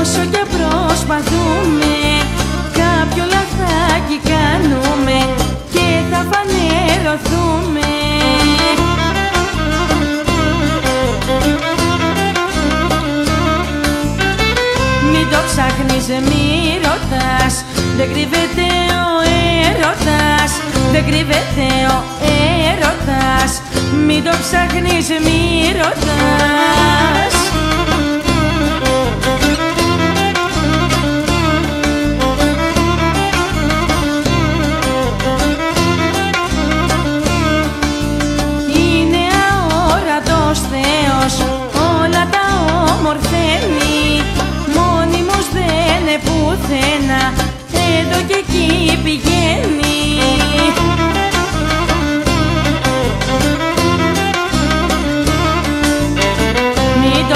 κρύβεται όσο και προσπαθούμε Κάποιο λαθάκι κάνουμε και θα φανερωθούμε. Μην το ψάχνεις, μη ρωτάς Δεν κρύβεται ο έρωτας Δεν κρύβεται ο έρωτας. Μην το ψάχνεις, μη ρωτάς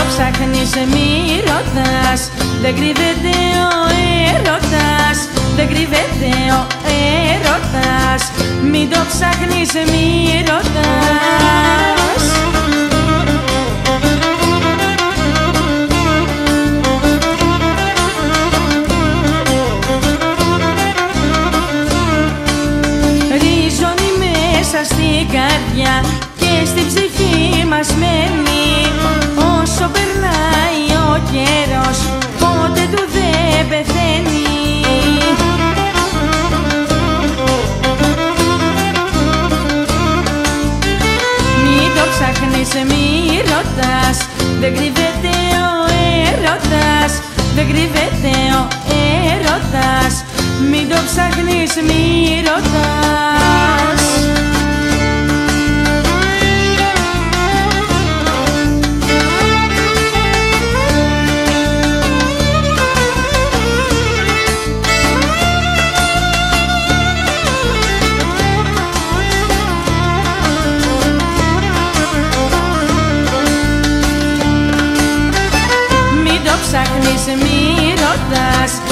ψάχνεις, μη ρωτάς. Δεν κρύβεται ο έρωτας. Δεν κρύβεται ο έρωτας. Μην το ψάχνεις, μη ρωτάς. Ρίζωνει μέσα στην καρδιά Δεν κρύβεται ο έρωτας Δεν κρύβεται ο έρωτας. Μην το ψάχνεις, μη ρωτάς ψάχνεις, μη ρωτάς